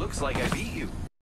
Looks like I beat you.